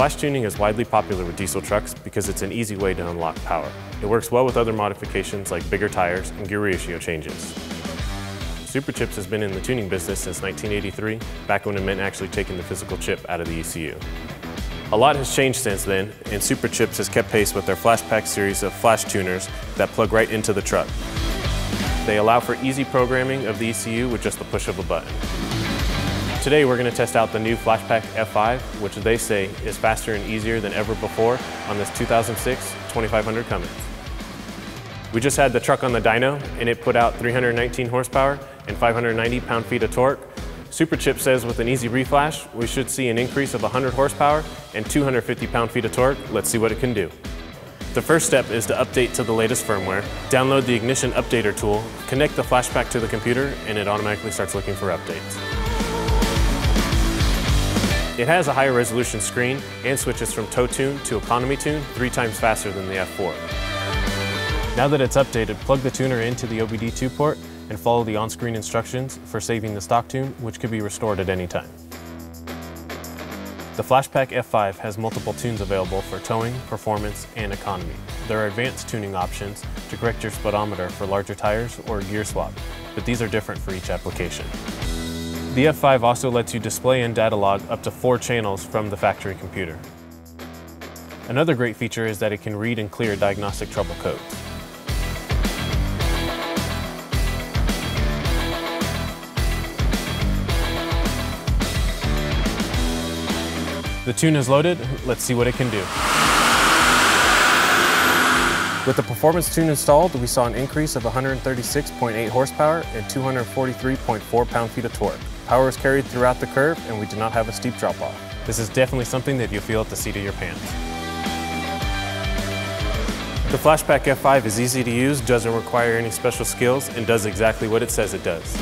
Flash tuning is widely popular with diesel trucks because it's an easy way to unlock power. It works well with other modifications like bigger tires and gear ratio changes. Superchips has been in the tuning business since 1983, back when it meant actually taking the physical chip out of the ECU. A lot has changed since then, and Superchips has kept pace with their Flashpaq series of flash tuners that plug right into the truck. They allow for easy programming of the ECU with just the push of a button. Today we're going to test out the new Flashpaq F5, which they say is faster and easier than ever before on this 2006 2500 Cummins. We just had the truck on the dyno and it put out 319 horsepower and 590 pound-feet of torque. Superchip says with an easy reflash, we should see an increase of 100 horsepower and 250 pound-feet of torque. Let's see what it can do. The first step is to update to the latest firmware. Download the Ignition Updater tool, connect the Flashpaq to the computer, and it automatically starts looking for updates. It has a higher resolution screen and switches from tow tune to economy tune three times faster than the F4. Now that it's updated, plug the tuner into the OBD2 port and follow the on-screen instructions for saving the stock tune, which can be restored at any time. The Flashpaq F5 has multiple tunes available for towing, performance, and economy. There are advanced tuning options to correct your speedometer for larger tires or gear swap, but these are different for each application. The F5 also lets you display and data log up to four channels from the factory computer. Another great feature is that it can read and clear diagnostic trouble codes. The tune is loaded, let's see what it can do. With the performance tune installed, we saw an increase of 136.8 horsepower and 243.4 pound-feet of torque. Power is carried throughout the curve and we do not have a steep drop-off. This is definitely something that you'll feel at the seat of your pants. The Flashpaq F5 is easy to use, doesn't require any special skills, and does exactly what it says it does.